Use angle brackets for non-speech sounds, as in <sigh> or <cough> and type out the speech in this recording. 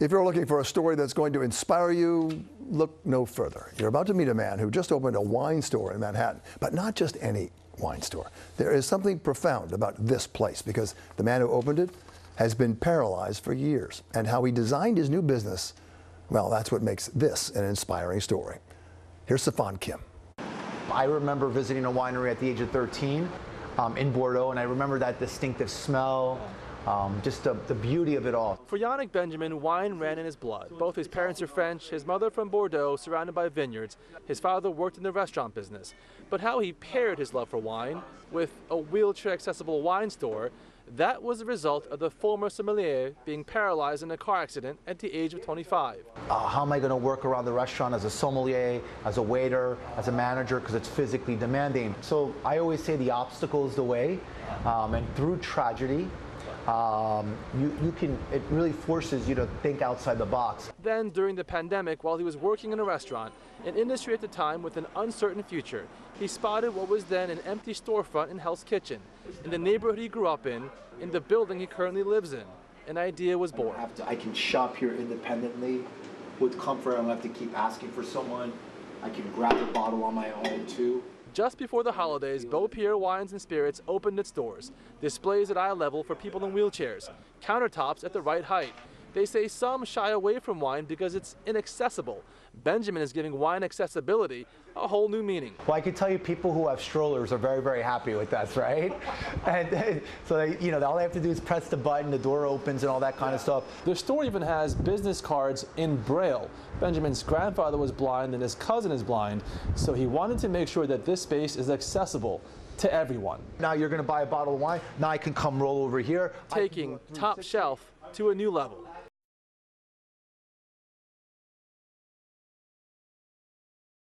If you're looking for a story that's going to inspire you, look no further. You're about to meet a man who just opened a wine store in Manhattan, but not just any wine store. There is something profound about this place because the man who opened it has been paralyzed for years. And how he designed his new business, well, that's what makes this an inspiring story. Here's CeFaan Kim. I remember visiting a winery at the age of 13 um, in Bordeaux, and I remember that distinctive smell, um, just the, the, beauty of it all. For Yannick Benjamin, wine ran in his blood. Both his parents are French, his mother from Bordeaux, surrounded by vineyards. His father worked in the restaurant business. But how he paired his love for wine with a wheelchair accessible wine store that was the result of the former sommelier being paralyzed in a car accident at the age of 25. Uh, how am I going to work around the restaurant as a sommelier, as a waiter, as a manager, because it's physically demanding. So I always say the obstacle is the way, um, and through tragedy, um, you, you can, it really forces you to think outside the box. Then, during the pandemic, while he was working in a restaurant, an industry at the time with an uncertain future, he spotted what was then an empty storefront in Hell's Kitchen, in the neighborhood he grew up in, in the building he currently lives in. An idea was born. I, to, I can shop here independently with comfort. I don't have to keep asking for someone. I can grab a bottle on my own too. Just before the holidays, Beaupierre Wines and Spirits opened its doors. Displays at eye level for people in wheelchairs, countertops at the right height. They say some shy away from wine because it's inaccessible. Benjamin is giving wine accessibility a whole new meaning. Well, I can tell you people who have strollers are very, very happy with us, right? <laughs> and <laughs> so, they, you know, all they have to do is press the button, the door opens and all that kind of stuff. The store even has business cards in Braille. Benjamin's grandfather was blind and his cousin is blind, so he wanted to make sure that this space is accessible to everyone. Now you're going to buy a bottle of wine. Now I can come roll over here. Taking top shelf to a new level.